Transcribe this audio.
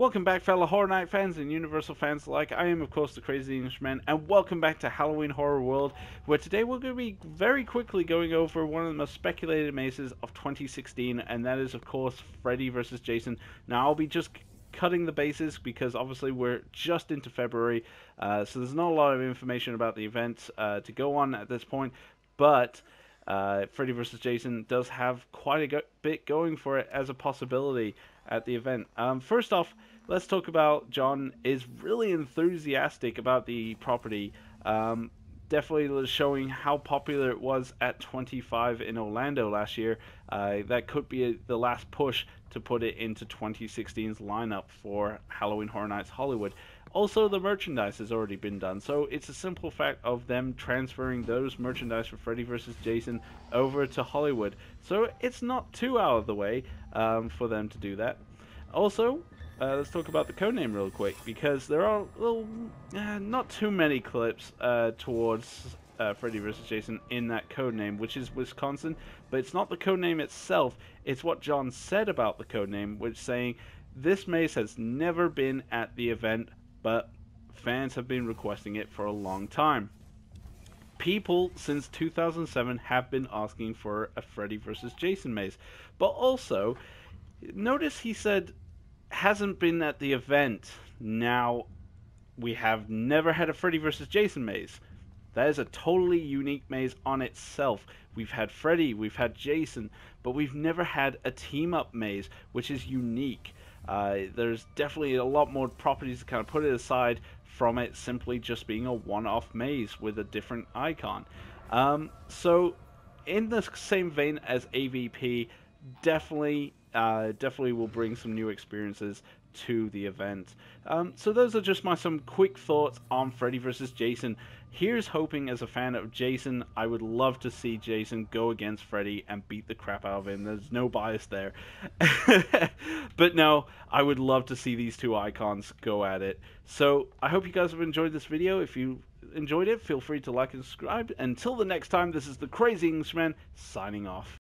Welcome back, fellow Horror Night fans and Universal fans alike. I am, of course, the Crazy Englishman, and welcome back to Halloween Horror World, where today we're going to be very quickly going over one of the most speculated mazes of 2016, and that is, of course, Freddy vs. Jason. Now, I'll be just cutting the bases because obviously we're just into February, uh, so there's not a lot of information about the event uh, to go on at this point, but uh, Freddy vs. Jason does have quite a go- bit going for it as a possibility at the event. Um, first off, let's talk about John is really enthusiastic about the property. Um, definitely was showing how popular it was at 25 in Orlando last year. Uh, that could be a, the last push to put it into 2016's lineup for Halloween Horror Nights Hollywood. Also, the merchandise has already been done, so it's a simple fact of them transferring those merchandise for Freddy vs. Jason over to Hollywood. So it's not too out of the way um, for them to do that. Also, uh, let's talk about the codename real quick because there are little, uh, not too many clips uh, towards uh, Freddy vs. Jason in that codename, which is Wisconsin. But it's not the codename itself; it's what John said about the codename, which saying this maze has never been at the event, but fans have been requesting it for a long time. People since 2007 have been asking for a Freddy vs. Jason maze, but also notice he said hasn't been at the event. Now, we have never had a Freddy vs. Jason maze. That is a totally unique maze on itself. We've had Freddy, we've had Jason, but we've never had a team up maze, which is unique. Uh, there's definitely a lot more properties to kind of put it aside from it simply just being a one off maze with a different icon. Um, so, in the same vein as AVP, definitely uh, definitely will bring some new experiences to the event. Um, so those are just my some quick thoughts on Freddy vs. Jason. Here's hoping as a fan of Jason, I would love to see Jason go against Freddy and beat the crap out of him. There's no bias there. but no, I would love to see these two icons go at it. So I hope you guys have enjoyed this video. If you enjoyed it, feel free to like and subscribe. Until the next time, this is the Crazy Englishman signing off.